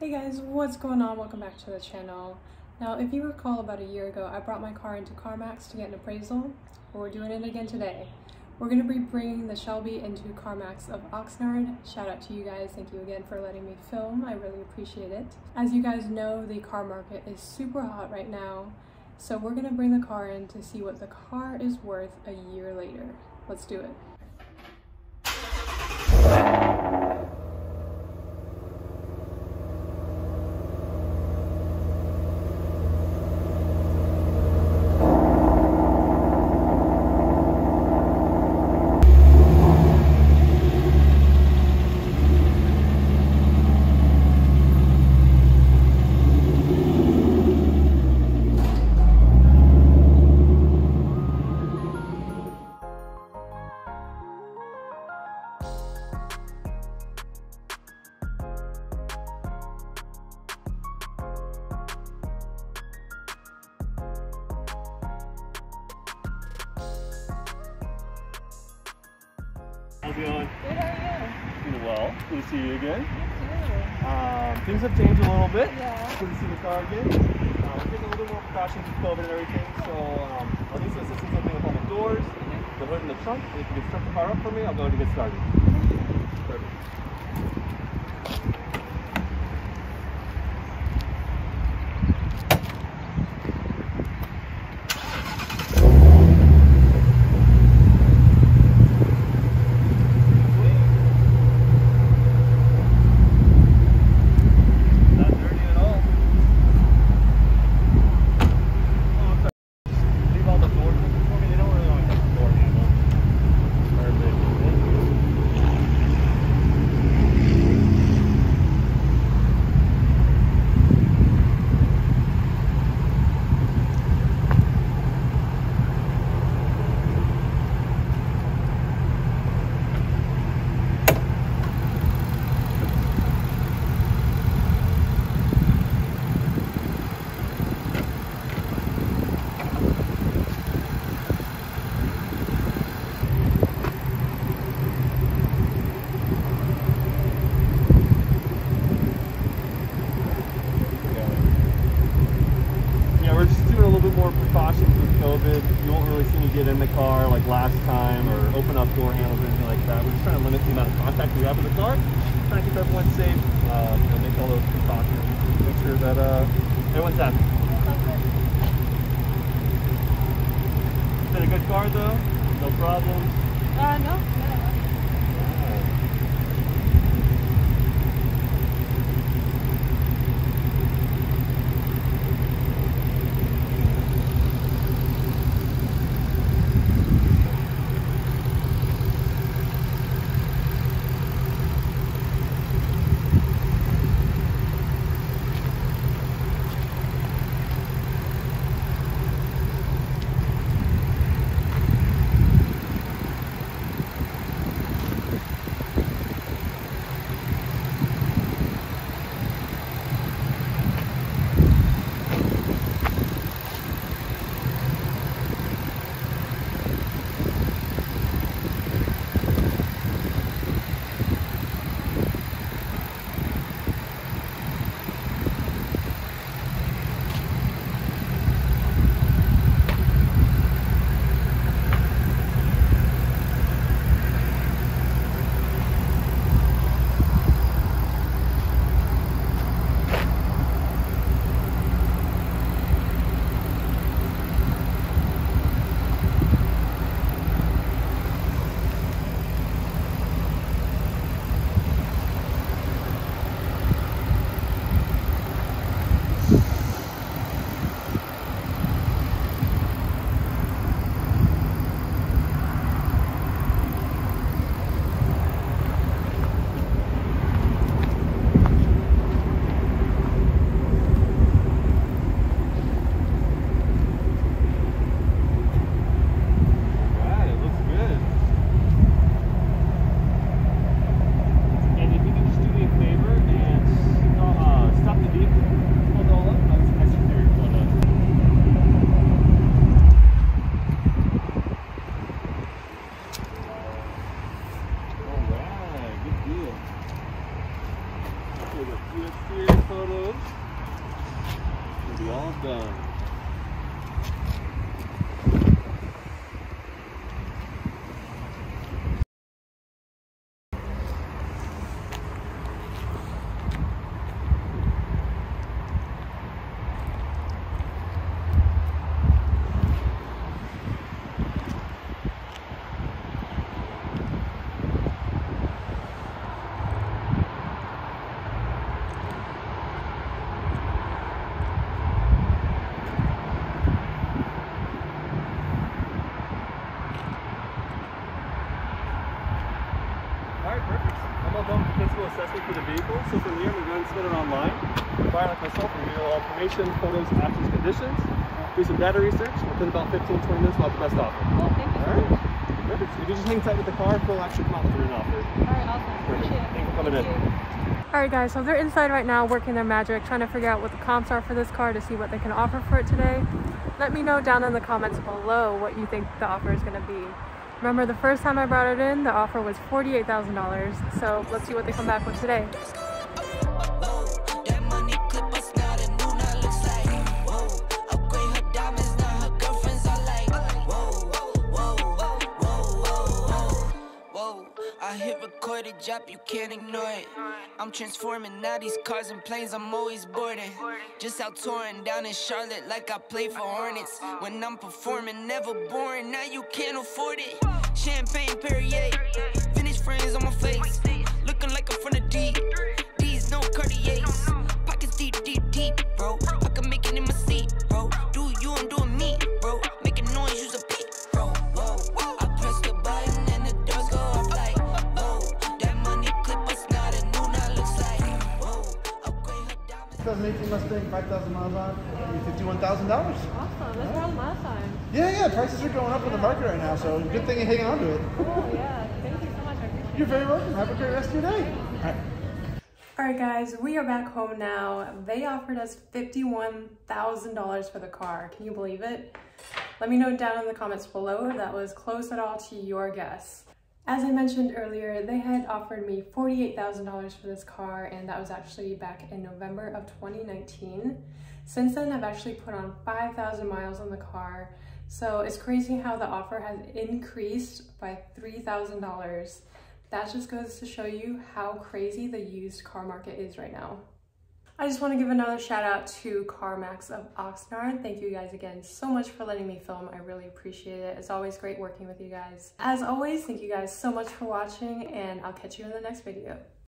Hey guys, what's going on? Welcome back to the channel. Now, if you recall about a year ago, I brought my car into CarMax to get an appraisal. We're doing it again today. We're going to be bringing the Shelby into CarMax of Oxnard. Shout out to you guys. Thank you again for letting me film. I really appreciate it. As you guys know, the car market is super hot right now. So we're going to bring the car in to see what the car is worth a year later. Let's do it. Good, how are Doing well. Good to see you again. you? Um, things have changed a little bit. Yeah. Good to see the car again. Uh, we're getting a little more precautions with COVID and everything, so um, I'll need some assistance opening up all the doors, the hood and the trunk. If you can start the car up for me, I'll go ahead and get started. Perfect. Not dirty at all. Oh, it's a- Leave all the doors open for me. They don't really want to touch the door handle. Perfect. Yeah, we're just doing a little bit more precautions with COVID. You won't really see me get in the car like last time or open up door handles or anything like that. We're just trying to limit the amount of contact we have with the car, trying to keep everyone safe, you know, make all those precautions, make sure that uh, everyone's happy. It's been a good car though, no problems. Uh, no, with a few photos. We'll be all done. For the vehicle. So from here, I'm going to go and submit it online. The buyer like myself will review all information, photos, options, conditions, do some data research. Within about 15, 20 minutes, we'll have the best offer. Well, thank you so Alright. much. Perfect. If you just hang tight with the car, we'll actually come out with an offer. All right, awesome. Perfect. Appreciate it. Thank you for coming in. All right, guys, so they're inside right now working their magic, trying to figure out what the comps are for this car to see what they can offer for it today. Let me know down in the comments below what you think the offer is going to be. Remember, the first time I brought it in, the offer was $48,000. So let's see what they come back with today. I hit record a drop, you can't ignore it. I'm transforming now these cars and planes, I'm always boarding. Just out touring down in Charlotte like I play for Hornets. When I'm performing, never boring, now you can't afford it. Champagne Perrier, vintage friends on my face. 2018 Mustang, 5,000 miles on, $51,000. Awesome. That's better than last time. Yeah, yeah, prices are going up in the market right now, so good thing you're hanging on to it. Oh, yeah. Thank you so much. I appreciate You're very welcome. Have a great rest of your day. All right. All right, guys, we are back home now. They offered us $51,000 for the car. Can you believe it? Let me know down in the comments below if that was close at all to your guess. As I mentioned earlier, they had offered me $48,000 for this car, and that was actually back in November of 2019. Since then, I've actually put on 5,000 miles on the car, so it's crazy how the offer has increased by $3,000. That just goes to show you how crazy the used car market is right now. I just want to give another shout out to CarMax of Oxnard. Thank you guys again so much for letting me film. I really appreciate it. It's always great working with you guys. As always, thank you guys so much for watching and I'll catch you in the next video.